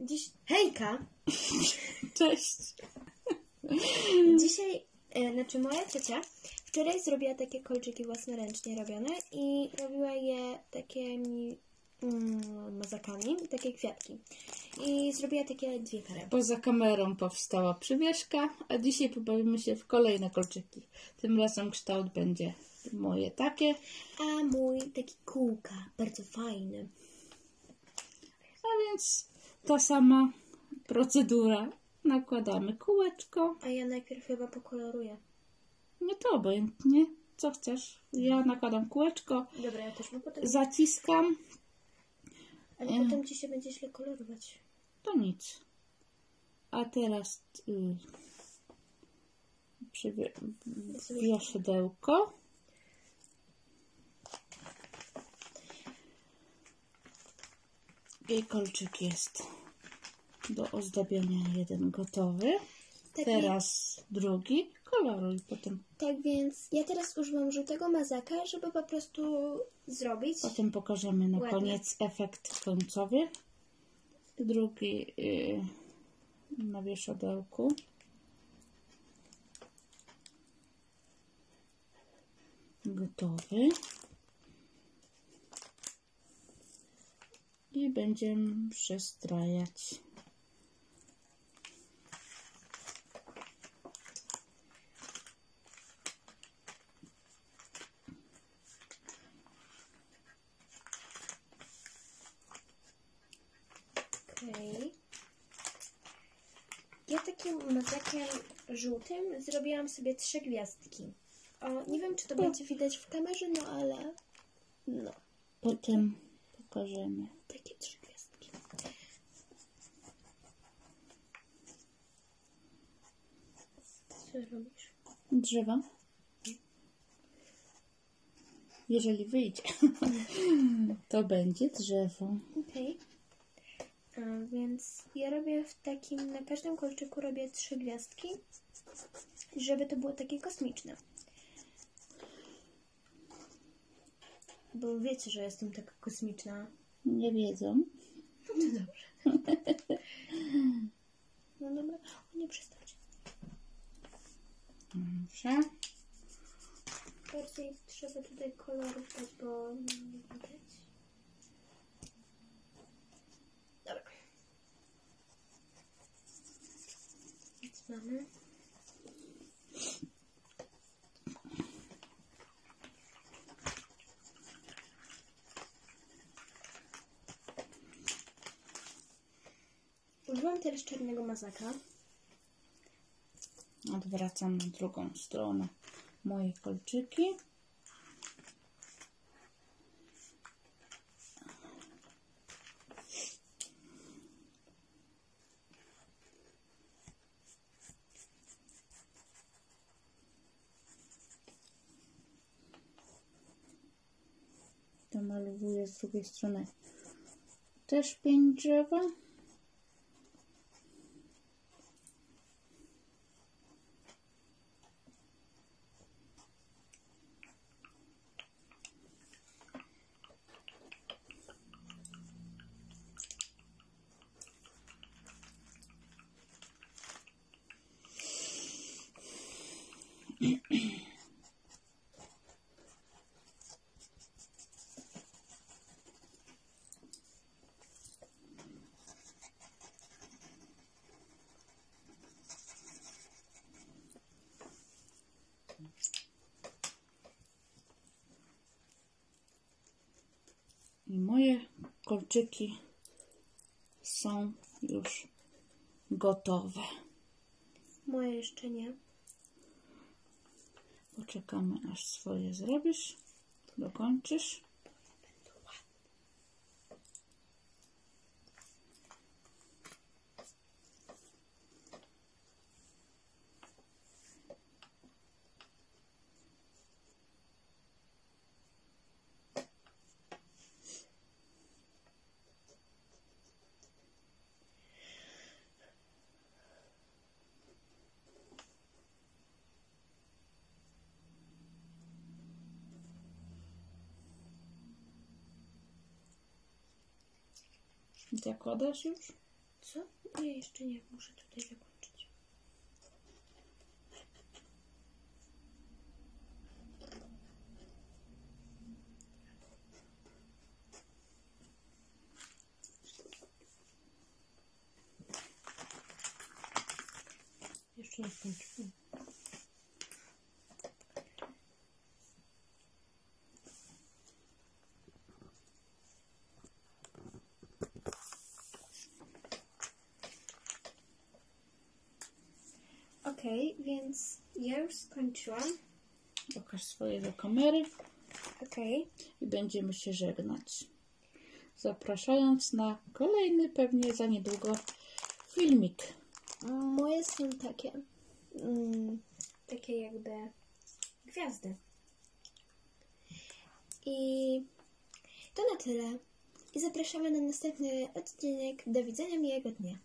Dziś... Hejka! Cześć. Dzisiaj, e, znaczy moja ciocia wczoraj zrobiła takie kolczyki własnoręcznie robione i robiła je takimi mm, mazakami, takie kwiatki. I zrobiła takie dwie pary. Poza kamerą powstała przywieszka, a dzisiaj pobawimy się w kolejne kolczyki. Tym razem kształt będzie moje takie, A mój taki kółka, bardzo fajny. a więc ta sama procedura. Nakładamy kółeczko. A ja najpierw chyba pokoloruję. No to obojętnie. Co chcesz? Ja nakładam kółeczko, Dobra, ja też, bo potem... zaciskam, Ale potem ci się będzie źle kolorować. to nic. A teraz y, przywie- I kolczyk jest do ozdabiania jeden gotowy. Tak, Teraz drugi. Koloruj potem. tak więc ja teraz używam żółtego mazaka, żeby po prostu zrobić. Potem pokażemy na Ładne. koniec efekt końcowy. Drugi y, na wieszadełku. Gotowy. I będziemy przestrajać. Okej. Ja takim mazakiem żółtym zrobiłam sobie trzy gwiazdki. O, nie wiem, czy to będzie widać w kamerze, no ale no, Potem pokażemy. takie trzy gwiazdki. Co robisz? Drzewa. Jeżeli wyjdzie, to będzie drzewo. Okej. A Więc ja robię w takim, na każdym kolczyku robię trzy gwiazdki, żeby to było takie kosmiczne. Bo wiecie, że jestem taka kosmiczna. Nie wiedzą. No to dobrze. No dobra, o nie przestać. Dobrze. Bardziej trzeba tutaj kolorów dać, bo nie widać. Dobra. Więc mamy. Użyłam teraz czarnego mazaka. Odwracam na drugą stronę moje kolczyki. Domalowuję z drugiej strony też pięć drzewa. I moje kolczyki są już gotowe. Moje jeszcze nie. Poczekamy aż swoje zrobisz, dokończysz. Zakładasz już? Co? Nie, jeszcze nie. Muszę tutaj zakończyć. Jeszcze nie skończyłem. Więc ja już skończyłam. Pokaż swoje do kamery Okej. i będziemy się żegnać. Zapraszając na kolejny, pewnie za niedługo, filmik. Moje są takie. Mm, takie jakby gwiazdy. I to na tyle. I zapraszamy na następny odcinek. Do widzenia miłego dnia.